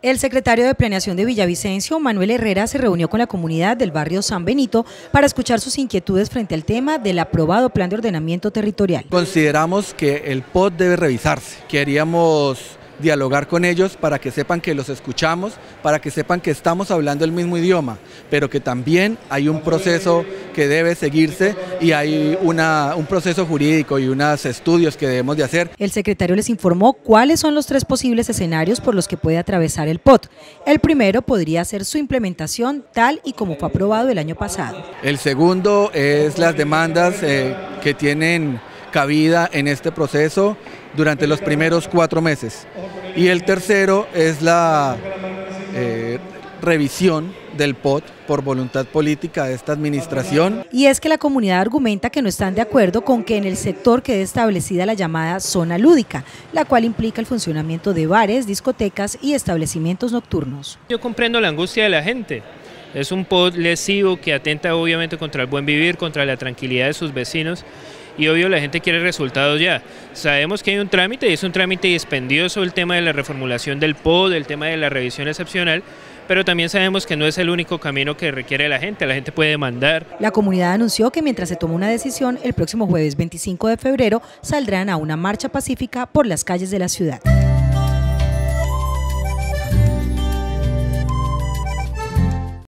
El secretario de Planeación de Villavicencio, Manuel Herrera, se reunió con la comunidad del barrio San Benito para escuchar sus inquietudes frente al tema del aprobado Plan de Ordenamiento Territorial. Consideramos que el POT debe revisarse. Queríamos dialogar con ellos para que sepan que los escuchamos, para que sepan que estamos hablando el mismo idioma, pero que también hay un proceso que debe seguirse y hay una, un proceso jurídico y unos estudios que debemos de hacer. El secretario les informó cuáles son los tres posibles escenarios por los que puede atravesar el POT. El primero podría ser su implementación tal y como fue aprobado el año pasado. El segundo es las demandas eh, que tienen cabida en este proceso durante los primeros cuatro meses. Y el tercero es la eh, revisión del POT por voluntad política de esta administración. Y es que la comunidad argumenta que no están de acuerdo con que en el sector quede establecida la llamada zona lúdica, la cual implica el funcionamiento de bares, discotecas y establecimientos nocturnos. Yo comprendo la angustia de la gente. Es un POT lesivo que atenta obviamente contra el buen vivir, contra la tranquilidad de sus vecinos y obvio la gente quiere resultados ya. Sabemos que hay un trámite y es un trámite dispendioso el tema de la reformulación del POD, el tema de la revisión excepcional, pero también sabemos que no es el único camino que requiere la gente, la gente puede demandar. La comunidad anunció que mientras se toma una decisión, el próximo jueves 25 de febrero saldrán a una marcha pacífica por las calles de la ciudad.